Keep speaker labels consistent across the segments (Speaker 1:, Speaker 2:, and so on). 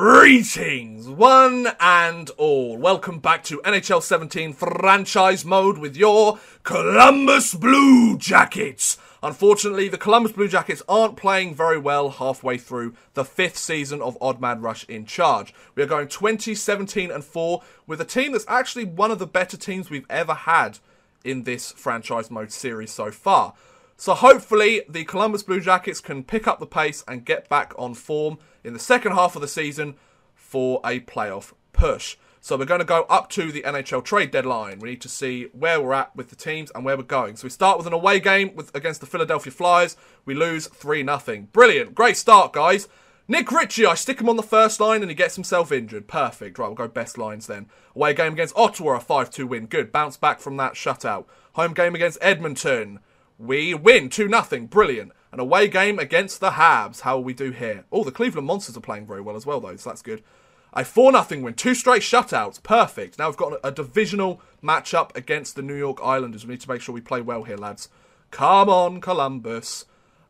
Speaker 1: Greetings, one and all. Welcome back to NHL 17 franchise mode with your Columbus Blue Jackets. Unfortunately, the Columbus Blue Jackets aren't playing very well halfway through the fifth season of Odd Man Rush in charge. We are going 2017 and 4 with a team that's actually one of the better teams we've ever had in this franchise mode series so far. So hopefully the Columbus Blue Jackets can pick up the pace and get back on form in the second half of the season for a playoff push. So we're going to go up to the NHL trade deadline. We need to see where we're at with the teams and where we're going. So we start with an away game with against the Philadelphia Flyers. We lose 3 0. Brilliant. Great start, guys. Nick Ritchie, I stick him on the first line and he gets himself injured. Perfect. Right, we'll go best lines then. Away game against Ottawa, a 5 2 win. Good. Bounce back from that shutout. Home game against Edmonton. We win 2 0. Brilliant. An away game against the Habs. How will we do here? Oh, the Cleveland Monsters are playing very well as well, though, so that's good. A 4 0 win. Two straight shutouts. Perfect. Now we've got a divisional matchup against the New York Islanders. We need to make sure we play well here, lads. Come on, Columbus.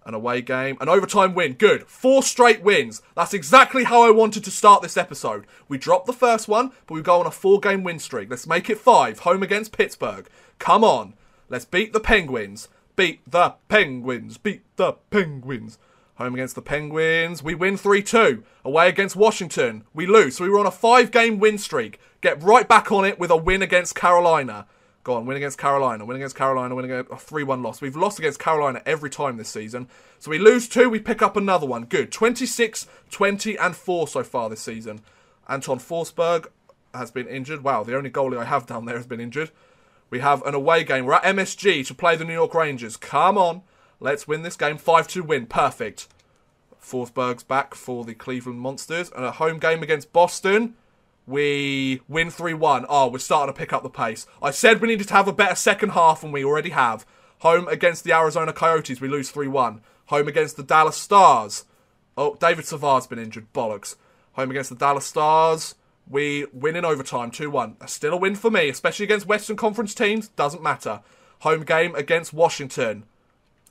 Speaker 1: An away game. An overtime win. Good. Four straight wins. That's exactly how I wanted to start this episode. We dropped the first one, but we go on a four game win streak. Let's make it five. Home against Pittsburgh. Come on. Let's beat the Penguins. Beat the Penguins. Beat the Penguins. Home against the Penguins. We win 3 2. Away against Washington. We lose. So we were on a five game win streak. Get right back on it with a win against Carolina. Go on, win against Carolina, win against Carolina, win against a 3 1 loss. We've lost against Carolina every time this season. So we lose two, we pick up another one. Good. 26, 20, and 4 so far this season. Anton Forsberg has been injured. Wow, the only goalie I have down there has been injured. We have an away game. We're at MSG to play the New York Rangers. Come on. Let's win this game. 5 2 win. Perfect. Forsberg's back for the Cleveland Monsters. And a home game against Boston. We win 3 1. Oh, we're starting to pick up the pace. I said we needed to have a better second half, and we already have. Home against the Arizona Coyotes. We lose 3 1. Home against the Dallas Stars. Oh, David Savard's been injured. Bollocks. Home against the Dallas Stars. We win in overtime 2 1. Still a win for me, especially against Western Conference teams. Doesn't matter. Home game against Washington.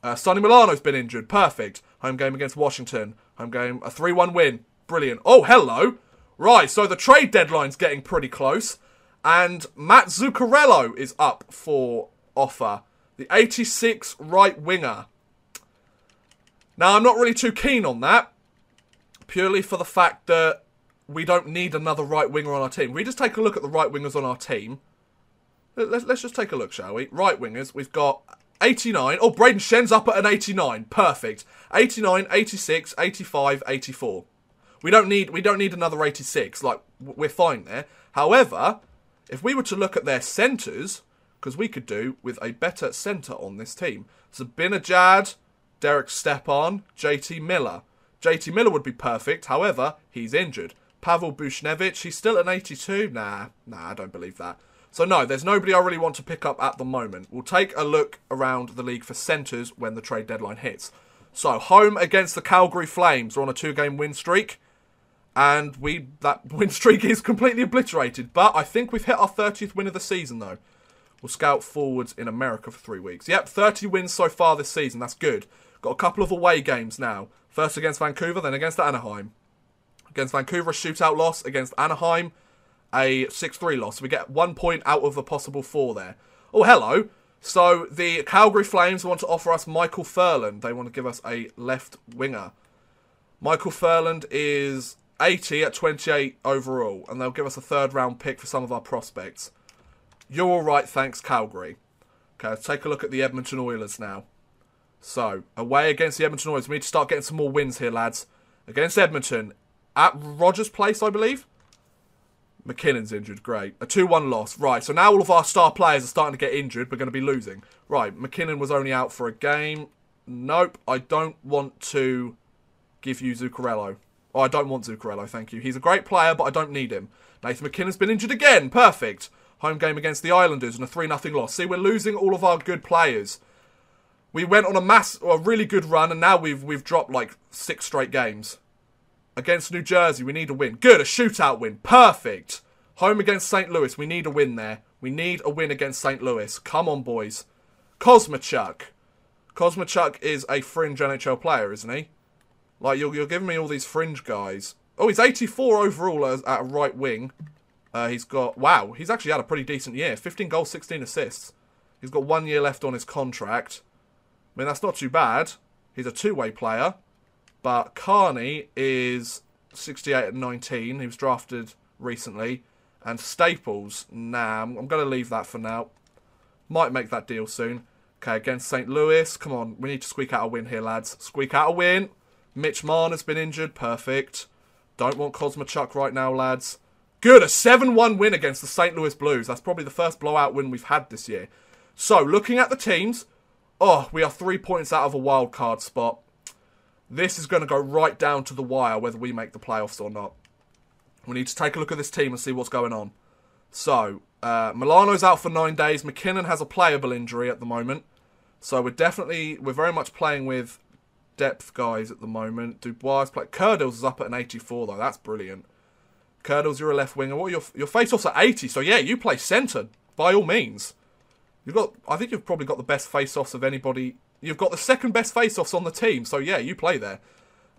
Speaker 1: Uh, Sonny Milano's been injured. Perfect. Home game against Washington. Home game, a 3 1 win. Brilliant. Oh, hello. Right, so the trade deadline's getting pretty close. And Matt Zuccarello is up for offer. The 86 right winger. Now, I'm not really too keen on that. Purely for the fact that we don't need another right winger on our team. We just take a look at the right wingers on our team. Let's, let's just take a look, shall we? Right wingers, we've got 89. Oh, Braden Schenn's up at an 89. Perfect. 89, 86, 85, 84. We don't need we don't need another 86. Like we're fine there. However, if we were to look at their centres, because we could do with a better centre on this team. Zibanejad, Derek Stepan, JT Miller. JT Miller would be perfect. However, he's injured. Pavel Buchnevich, he's still at an 82. Nah, nah, I don't believe that. So no, there's nobody I really want to pick up at the moment. We'll take a look around the league for centres when the trade deadline hits. So home against the Calgary Flames, we're on a two-game win streak, and we that win streak is completely obliterated. But I think we've hit our 30th win of the season though. We'll scout forwards in America for three weeks. Yep, 30 wins so far this season. That's good. Got a couple of away games now. First against Vancouver, then against Anaheim. Against Vancouver, a shootout loss. Against Anaheim, a 6 3 loss. We get one point out of a possible four there. Oh, hello. So the Calgary Flames want to offer us Michael Ferland. They want to give us a left winger. Michael Ferland is 80 at 28 overall, and they'll give us a third round pick for some of our prospects. You're all right, thanks, Calgary. Okay, let's take a look at the Edmonton Oilers now. So, away against the Edmonton Oilers. We need to start getting some more wins here, lads. Against Edmonton, at Rogers Place, I believe. MacKinnon's injured. Great. A 2 1 loss. Right. So now all of our star players are starting to get injured. We're going to be losing. Right. MacKinnon was only out for a game. Nope. I don't want to give you Zuccarello. Oh, I don't want Zuccarello. Thank you. He's a great player, but I don't need him. Nathan MacKinnon's been injured again. Perfect. Home game against the Islanders and a 3 0 loss. See, we're losing all of our good players. We went on a mass, a really good run, and now we've we've dropped like six straight games against New Jersey. We need a win. Good, a shootout win. Perfect. Home against St. Louis. We need a win there. We need a win against St. Louis. Come on, boys. Kosmachuk. Kosmachuk is a fringe NHL player, isn't he? Like, you're, you're giving me all these fringe guys. Oh, he's 84 overall at right wing. Uh, he's got, wow, he's actually had a pretty decent year. 15 goals, 16 assists. He's got one year left on his contract. I mean, that's not too bad. He's a two-way player. But Carney is 68 and 19. He was drafted recently. And Staples, nah, I'm, going to leave that for now. Might make that deal soon. Okay, against St. Louis. Come on, we need to squeak out a win here, lads. Squeak out a win. Mitch Marner has been injured. Perfect. Don't want Kosmachuk right now, lads. Good, a 7-1 win against the St. Louis Blues. That's probably the first blowout win we've had this year. So, looking at the teams, oh, we are three points out of a wild card spot. This is going to go right down to the wire whether we make the playoffs or not. We need to take a look at this team and see what's going on. So, uh, Milano's out for nine days. MacKinnon has a playable injury at the moment. So we're definitely, we're very much playing with depth guys at the moment. Dubois is playing. Curdles is up at an 84 though. That's brilliant. Curdles, you're a left winger. What your your face-offs at 80? So yeah, you play centre by all means. You've got, I think you've probably got the best face-offs of anybody. You've got the second best face-offs on the team. So yeah, you play there.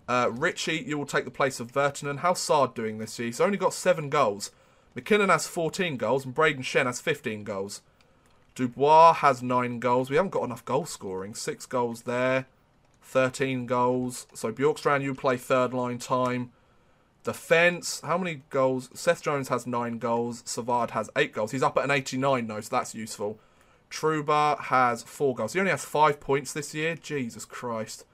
Speaker 1: Uh, Ritchie, you will take the place of Virtanen. How's Sard doing this year? He's only got seven goals. MacKinnon has 14 goals and Braden Schenn has 15 goals. Dubois has 9 goals. We haven't got enough goal scoring. 6 goals there. 13 goals. So Bjorkstrand, you play third line time. Defence, how many goals? Seth Jones has 9 goals. Savard has 8 goals. He's up at an 89 though, so that's useful. Trouba has 4 goals. He only has 5 points this year. Jesus Christ.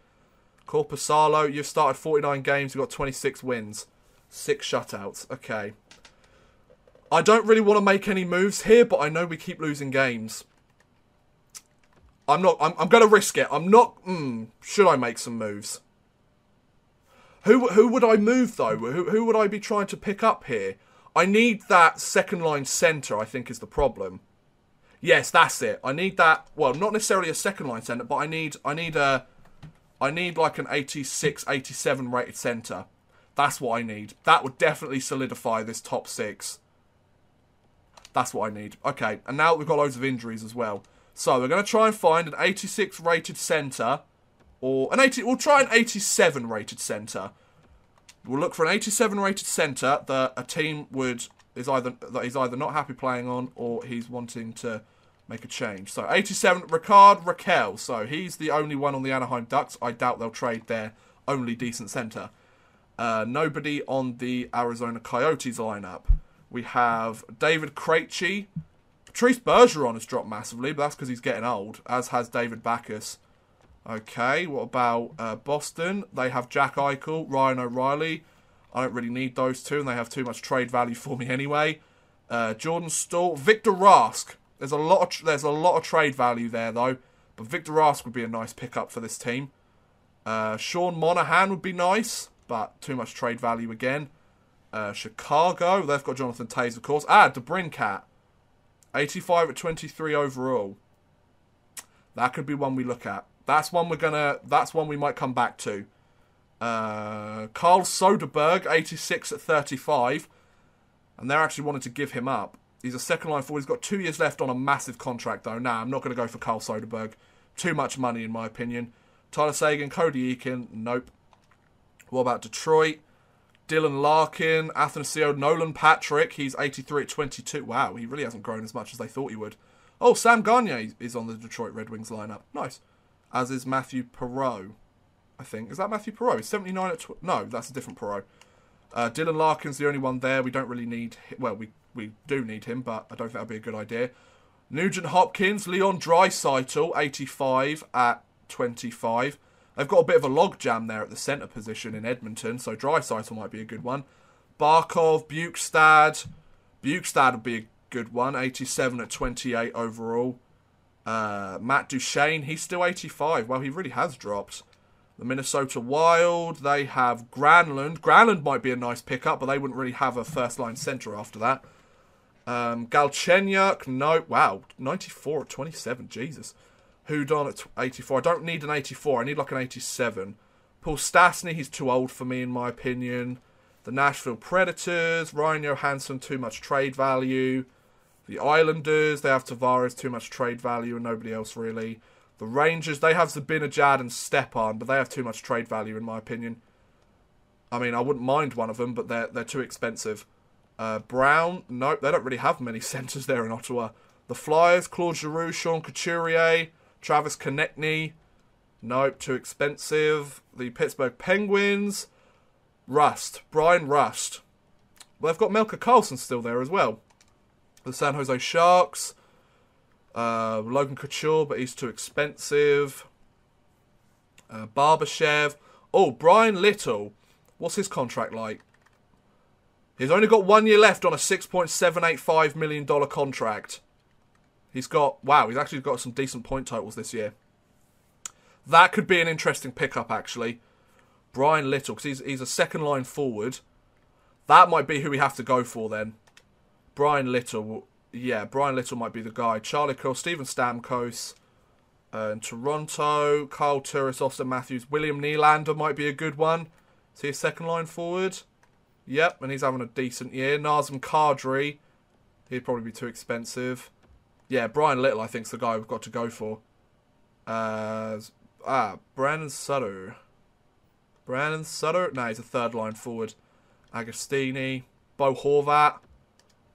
Speaker 1: Korpisalo, you've started 49 games. You've got 26 wins. 6 shutouts. Okay. I don't really want to make any moves here, but I know we keep losing games. I'm not. I'm, I'm going to risk it. I'm not. Mm, should I make some moves? Who who would I move though? Who who would I be trying to pick up here? I need that second line centre. I think is the problem. Yes, that's it. I need that. Well, not necessarily a second line centre, but I need I need a I need like an 86, 87 rated centre. That's what I need. That would definitely solidify this top six. That's what I need. Okay, and now we've got loads of injuries as well. So we're going to try and find an 86 rated centre. Or an 80... We'll try an 87 rated centre. We'll look for an 87 rated centre that a team would... Is either that he's either not happy playing on or he's wanting to make a change. So 87, Rickard Rakell. So he's the only one on the Anaheim Ducks. I doubt they'll trade their only decent centre. Uh, nobody on the Arizona Coyotes lineup. We have David Krejci. Patrice Bergeron has dropped massively, but that's because he's getting old, as has David Backes. Okay, what about uh, Boston? They have Jack Eichel, Ryan O'Reilly. I don't really need those two, and they have too much trade value for me anyway. Uh, Jordan Staal, Victor Rask. There's a lot of there's a lot of trade value there though, but Victor Rask would be a nice pickup for this team. Uh, Sean Monahan would be nice, but too much trade value again. Uh, Chicago, they've got Jonathan Toews, of course. Ah, DeBrincat. 85 at 23 overall. That could be one we look at. That's one we're gonna. That's one we might come back to. Uh, Carl Soderberg, 86 at 35, and they're actually wanting to give him up. He's a second line forward. He's got two years left on a massive contract, though. Nah, I'm not going to go for Carl Soderberg. Too much money, in my opinion. Tyler Seguin, Cody Eakin, nope. What about Detroit? Dylan Larkin, Athanasiou, Nolan Patrick. He's 83 at 22. Wow, he really hasn't grown as much as they thought he would. Oh, Sam Gagner is on the Detroit Red Wings lineup. Nice. As is Matthew Perreault, I think. Is that Matthew Perreault? 79 at... Tw- no, that's a different Perreault. Uh, Dylan Larkin's the only one there. We don't really need... Well, we, we do need him, but I don't think that'd be a good idea. Nugent Hopkins, Leon Draisaitl, 85 at 25. They've got a bit of a logjam there at the centre position in Edmonton, so Draisaitl might be a good one. Barkov, Bjugstad. Bjugstad would be a good one, 87 at 28 overall. Uh, Matt Duchene, he's still 85. Well, he really has dropped. The Minnesota Wild, they have Granlund. Granlund might be a nice pickup, but they wouldn't really have a first line centre after that. Um, Galchenyuk, no, wow, 94 at 27, Jesus. Hudon at 84. I don't need an 84. I need like an 87. Paul Stastny, he's too old for me in my opinion. The Nashville Predators, Ryan Johansen, too much trade value. The Islanders, they have Tavares, too much trade value, and nobody else really. The Rangers, they have Zibanejad and Stepan, but they have too much trade value in my opinion. I mean, I wouldn't mind one of them, but they're they're too expensive. Uh, Brown, nope, they don't really have many centres there in Ottawa. The Flyers, Claude Giroux, Sean Couturier, Travis Konecny, nope, too expensive. The Pittsburgh Penguins, Rust, Bryan Rust. Well, they've got Melker Karlsson still there as well. The San Jose Sharks, uh, Logan Couture, but he's too expensive. Uh, Barbashev. Oh, Bryan Little. What's his contract like? He's only got one year left on a $6.785 million contract. He's got, wow, he's actually got some decent point totals this year. That could be an interesting pickup, actually. Bryan Little, because he's, he's a second line forward. That might be who we have to go for then. Bryan Little, yeah, Bryan Little might be the guy. Charlie Coyle, Steven Stamkos, uh, Toronto, Kyle Turris, Auston Matthews, William Nylander might be a good one. Is he a second line forward? Yep, and he's having a decent year. Nazem Kadri, he'd probably be too expensive. Yeah, Bryan Little, I think, is the guy we've got to go for. Uh, ah, Brandon Sutter. Brandon Sutter? No, he's a third line forward. Agostini, Bo Horvat.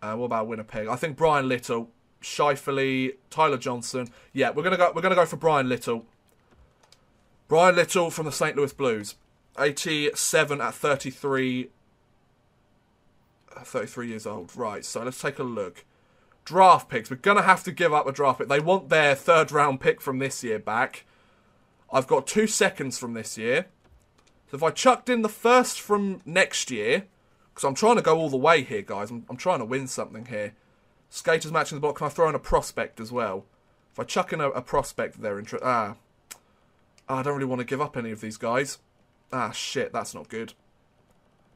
Speaker 1: Uh, what about Winnipeg? I think Bryan Little, Scheifele, Tyler Johnson. Yeah, we're gonna go. We're gonna go for Bryan Little. Bryan Little from the St. Louis Blues, 87 at 33. Uh, 33 years old. Right. So let's take a look draft picks. We're going to have to give up a draft pick. They want their third round pick from this year back. I've got two seconds from this year. So if I chucked in the first from next year, because I'm trying to go all the way here, guys. I'm, I'm trying to win something here. Skaters matching the block. Can I throw in a prospect as well? If I chuck in a, a prospect, they're interested. Ah. ah. I don't really want to give up any of these guys. Ah, shit. That's not good.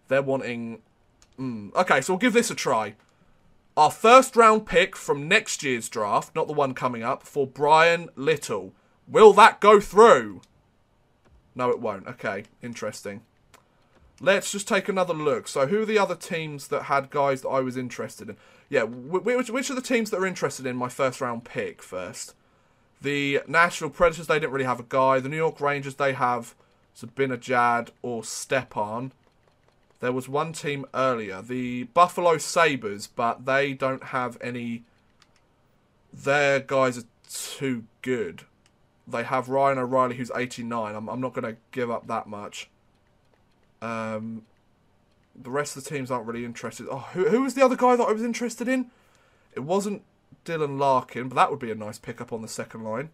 Speaker 1: They're wanting... Mm. Okay, so we'll give this a try. Our first round pick from next year's draft, not the one coming up, for Bryan Little. Will that go through? No, it won't. Okay, interesting. Let's just take another look. So, who are the other teams that had guys that I was interested in? Yeah, which, which are the teams that are interested in my first round pick first? The Nashville Predators, they didn't really have a guy. The New York Rangers, they have Zibanejad or Stepan. There was one team earlier, the Buffalo Sabres, but they don't have any. Their guys are too good. They have Ryan O'Reilly, who's 89. I'm, I'm not going to give up that much. Um, the rest of the teams aren't really interested. Oh, who, who was the other guy that I was interested in? It wasn't Dylan Larkin, but that would be a nice pickup on the second line.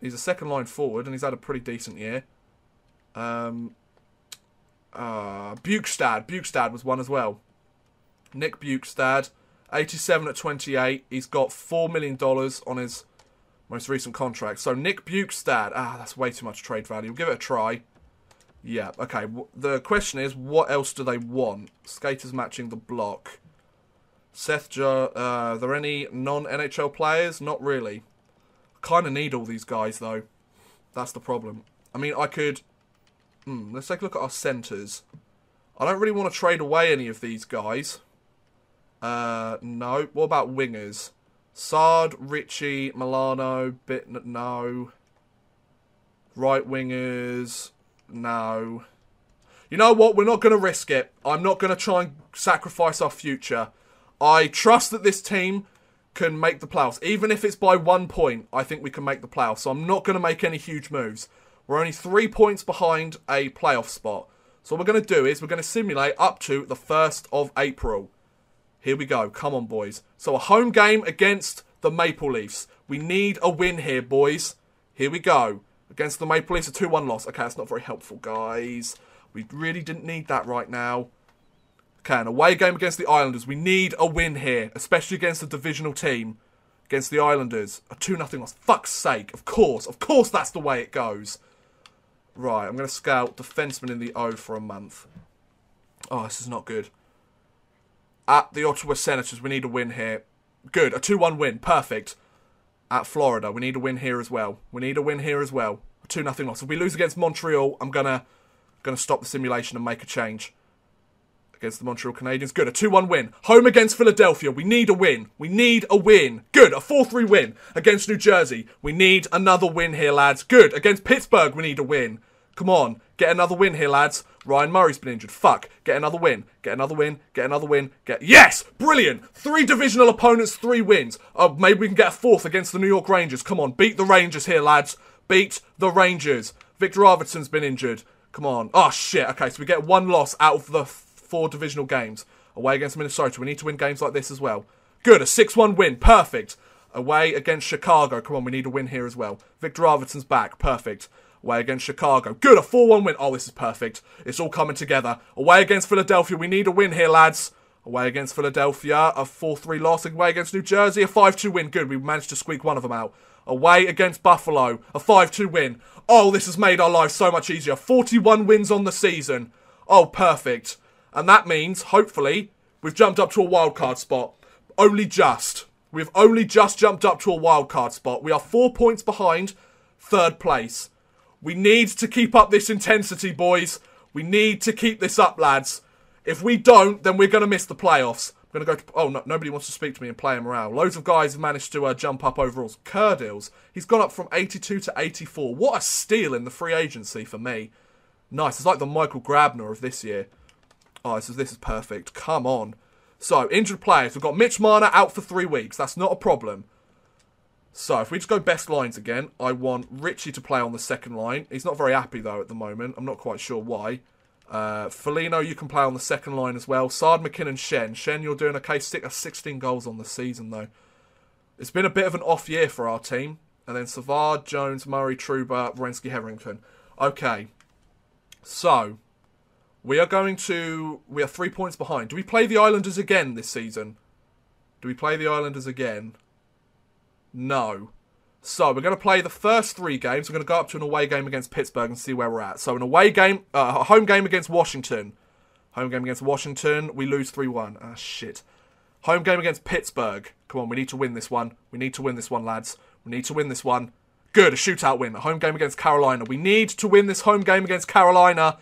Speaker 1: He's a second line forward, and he's had a pretty decent year. Um, uh, Bjugstad. Bjugstad was one as well. Nick Bjugstad, 87 at 28. He's got $4 million on his most recent contract. So Nick Bjugstad. Ah, that's way too much trade value. We'll give it a try. Yeah, okay. The question is, what else do they want? Skaters matching the block. Seth Joe, uh, are there any non-NHL players? Not really. Kind of need all these guys, though. That's the problem. I mean, I could Hmm, let's take a look at our centres. I don't really want to trade away any of these guys. Uh, no. What about wingers? Sard, Ritchie, Milano, bit no. Right wingers, no. You know what? We're not going to risk it. I'm not going to try and sacrifice our future. I trust that this team can make the playoffs. Even if it's by one point, I think we can make the playoffs. So I'm not going to make any huge moves. We're only three points behind a playoff spot. So what we're going to do is we're going to simulate up to the 1st of April. Here we go. Come on, boys. So a home game against the Maple Leafs. We need a win here, boys. Here we go. Against the Maple Leafs, a 2-1 loss. Okay, that's not very helpful, guys. We really didn't need that right now. Okay, an away game against the Islanders. We need a win here, especially against a divisional team. Against the Islanders. A 2-0 loss. Fuck's sake. Of course. Of course that's the way it goes. Right, I'm going to scout defenseman in the O for a month. Oh, this is not good. At the Ottawa Senators, we need a win here. Good, a 2-1 win, perfect. At Florida, we need a win here as well. We need a win here as well. 2 nothing loss. If we lose against Montreal, I'm gonna gonna stop the simulation and make a change. Against the Montreal Canadiens. Good, a 2-1 win. Home against Philadelphia. We need a win. We need a win. Good, a 4-3 win. Against New Jersey. We need another win here, lads. Good, against Pittsburgh, we need a win. Come on, get another win here, lads. Ryan Murray's been injured. Fuck. Get another win. Get another win. Get another win. Get yes, brilliant. Three divisional opponents, three wins. Oh, maybe we can get a fourth against the New York Rangers. Come on, beat the Rangers here, lads. Beat the Rangers. Viktor Arvidsson's been injured. Come on. Oh shit. Okay, so we get one loss out of the four divisional games. Away against Minnesota. We need to win games like this as well. Good, a 6-1 win. Perfect. Away against Chicago. Come on, we need a win here as well. Viktor Arvidsson's back. Perfect. Away against Chicago. Good, a 4-1 win. Oh, this is perfect. It's all coming together. Away against Philadelphia. We need a win here, lads. Away against Philadelphia, a 4-3 loss. Away against New Jersey, a 5-2 win. Good, we managed to squeak one of them out. Away against Buffalo, a 5-2 win. Oh, this has made our lives so much easier. 41 wins on the season. Oh, perfect. And that means, hopefully, we've jumped up to a wildcard spot. Only just. We've only just jumped up to a wildcard spot. We are four points behind third place. We need to keep up this intensity, boys. We need to keep this up, lads. If we don't, then we're going to miss the playoffs. I'm going to go to... Oh, no, nobody wants to speak to me and player morale. Loads of guys have managed to uh, jump up overalls. Curdills, he's gone up from 82 to 84. What a steal in the free agency for me. Nice. It's like the Michael Grabner of this year. Oh, this is, this is perfect. Come on. So, injured players. We've got Mitch Marner out for three weeks. That's not a problem. So, if we just go best lines again, I want Ritchie to play on the second line. He's not very happy, though, at the moment. I'm not quite sure why. Uh, Felino, you can play on the second line as well. Sard, MacKinnon, Schenn. Schenn, you're doing okay. Stick 16 goals on the season, though. It's been a bit of an off year for our team. And then Savard, Jones, Murray, Trouba, Werenski, Heatherington. Okay. So, we are going to... We are three points behind. Do we play the Islanders again this season? Do we play the Islanders again? No. So we're going to play the first three games. We're going to go up to an away game against Pittsburgh and see where we're at. So an away game, uh, a home game against Washington. Home game against Washington, we lose 3-1. Ah, shit. Home game against Pittsburgh. Come on, we need to win this one. We need to win this one, lads. We need to win this one. Good, a shootout win. A home game against Carolina. We need to win this home game against Carolina.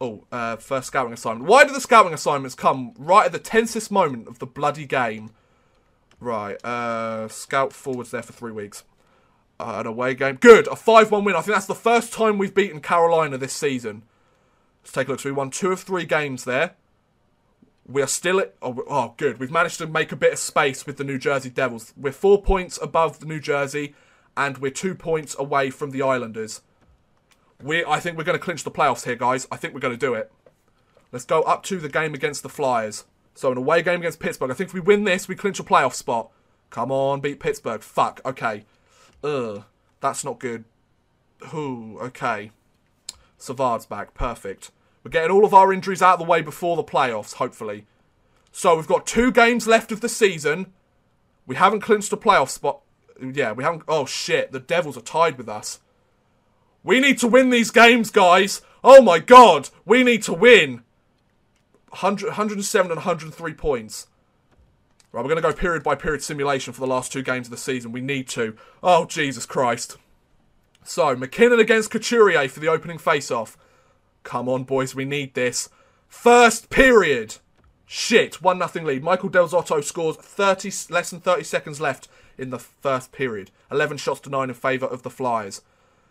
Speaker 1: Oh, uh, first scouting assignment. Why do the scouting assignments come right at the tensest moment of the bloody game? Right, uh, scout forwards there for three weeks. Uh, an away game. Good, a 5-1 win. I think that's the first time we've beaten Carolina this season. Let's take a look. So we won two of three games there. We are still at... Oh, oh, good. We've managed to make a bit of space with the New Jersey Devils. We're four points above the New Jersey, and we're two points away from the Islanders. We, I think we're going to clinch the playoffs here, guys. I think we're going to do it. Let's go up to the game against the Flyers. So an away game against Pittsburgh. I think if we win this, we clinch a playoff spot. Come on, beat Pittsburgh. Fuck. Okay. Ugh. That's not good. Ooh, okay. Savard's back. Perfect. We're getting all of our injuries out of the way before the playoffs, hopefully. So we've got two games left of the season. We haven't clinched a playoff spot. Yeah, we haven't... Oh, shit. The Devils are tied with us. We need to win these games, guys. Oh, my God. We need to win. 100, 107 and 103 points. Right, we're going to go period by period simulation for the last two games of the season. We need to. Oh, Jesus Christ. So, MacKinnon against Couturier for the opening face-off. Come on, boys, we need this. First period. Shit, 1 nothing lead. Michael Del Zotto scores 30, less than 30 seconds left in the first period. 11 shots to 9 in favour of the Flyers.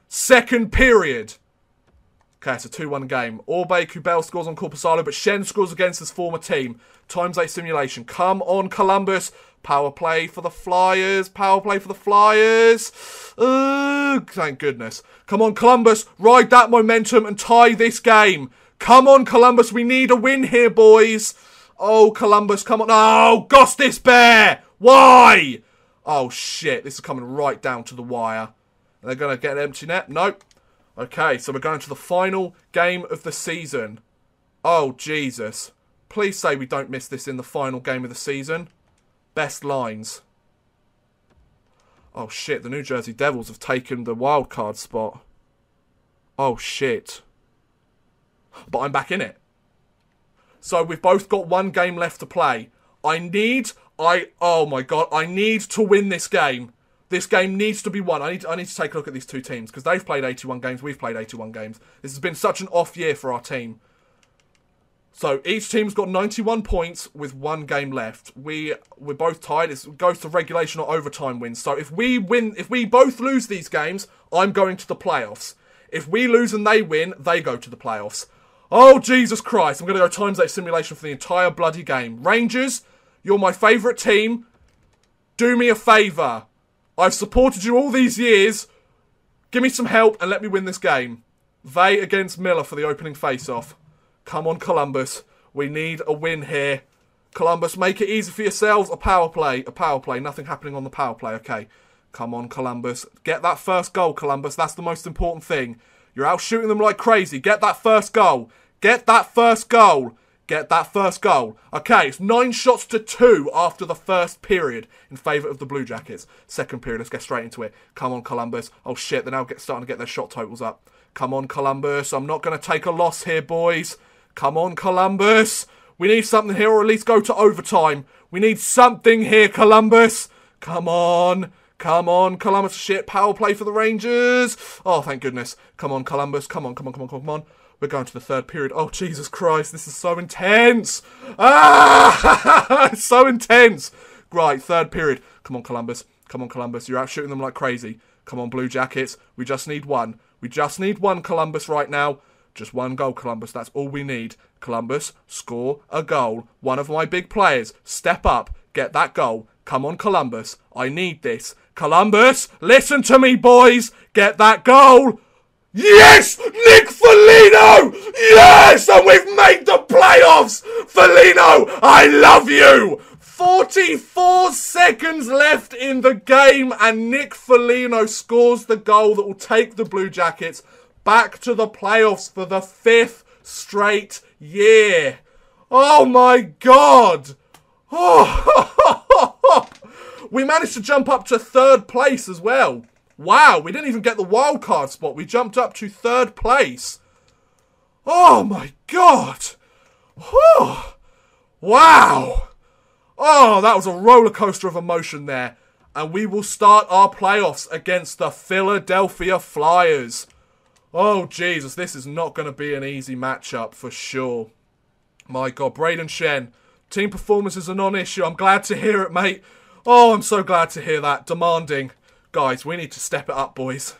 Speaker 1: Second period. Okay, it's a 2-1 game. Orbe, Kubel scores on Korpisalo, but Schenn scores against his former team. Times 8 simulation. Come on, Columbus. Power play for the Flyers. Power play for the Flyers. Uh, thank goodness. Come on, Columbus. Ride that momentum and tie this game. Come on, Columbus. We need a win here, boys. Oh, Columbus, come on. Oh, gosh, this Bear. Why? Oh, shit. This is coming right down to the wire. They're going to get an empty net? Nope. Okay, so we're going to the final game of the season. Oh, Jesus. Please say we don't miss this in the final game of the season. Best lines. Oh, shit. The New Jersey Devils have taken the wild card spot. Oh, shit. But I'm back in it. So we've both got one game left to play. I need... I... Oh, my God. I need to win this game. This game needs to be won. I need to, I need to take a look at these two teams because they've played 81 games. We've played 81 games. This has been such an off year for our team. So each team's got 91 points with one game left. We we're both tied. It goes to regulation or overtime wins. So if we win, if we both lose these games, I'm going to the playoffs. If we lose and they win, they go to the playoffs. Oh, Jesus Christ. I'm going to go times eight simulation for the entire bloody game. Rangers, you're my favourite team. Do me a favour. I've supported you all these years. Give me some help and let me win this game. They against Miller for the opening face-off. Come on, Columbus. We need a win here. Columbus, make it easy for yourselves. A power play. A power play. Nothing happening on the power play. Okay. Come on, Columbus. Get that first goal, Columbus. That's the most important thing. You're out shooting them like crazy. Get that first goal. Get that first goal. Get that first goal. Okay, it's nine shots to two after the first period in favour of the Blue Jackets. Second period, let's get straight into it. Come on, Columbus. Oh shit, they're now get, starting to get their shot totals up. Come on, Columbus. I'm not going to take a loss here, boys. Come on, Columbus. We need something here, or at least go to overtime. We need something here, Columbus. Come on. Come on, Columbus. Shit, power play for the Rangers. Oh, thank goodness. Come on, Columbus. Come on, come on, come on, come on. We're going to the third period. Oh, Jesus Christ. This is so intense. Ah! so intense. Right, third period. Come on, Columbus. Come on, Columbus. You're out shooting them like crazy. Come on, Blue Jackets. We just need one. We just need one, Columbus, right now. Just one goal, Columbus. That's all we need. Columbus, score a goal. One of my big players, step up, get that goal. Come on, Columbus. I need this. Columbus, listen to me, boys. Get that goal. Yes! Nick Foligno! Yes! And we've made the playoffs! Foligno, I love you! 44 seconds left in the game, and Nick Foligno scores the goal that will take the Blue Jackets back to the playoffs for the fifth straight year. Oh my god! Oh, we managed to jump up to third place as well. Wow, we didn't even get the wild card spot. We jumped up to third place. Oh my god! Whew. Wow! Oh, that was a roller coaster of emotion there. And we will start our playoffs against the Philadelphia Flyers. Oh, Jesus, this is not going to be an easy matchup for sure. My God, Braden Schenn. team performance is a non issue. I'm glad to hear it, mate. Oh, I'm so glad to hear that. Demanding. Guys, we need to step it up, boys.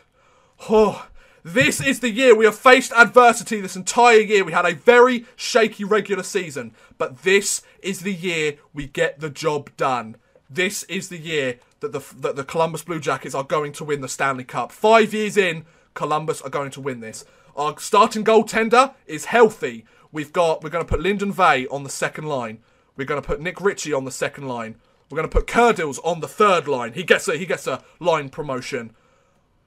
Speaker 1: Oh, this is the year we have faced adversity this entire year. We had a very shaky regular season, but this is the year we get the job done. This is the year that the that the Columbus Blue Jackets are going to win the Stanley Cup. Five years in, Columbus are going to win this. Our starting goaltender is healthy. We've got we're going to put Lyndon Vay on the second line. We're going to put Nick Ritchie on the second line. We're going to put Curdles on the third line. He gets a he gets a line promotion.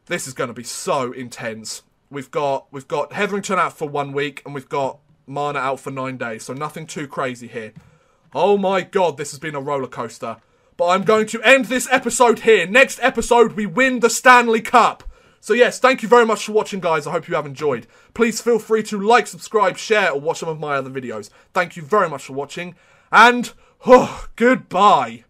Speaker 1: This is going to be so intense. We've got we've got Heatherington out for one week, and we've got Mana out for nine days. So nothing too crazy here. Oh my god, this has been a roller coaster. But I'm going to end this episode here. Next episode, we win the Stanley Cup. So yes, thank you very much for watching, guys. I hope you have enjoyed. Please feel free to like, subscribe, share, or watch some of my other videos. Thank you very much for watching, and oh, goodbye.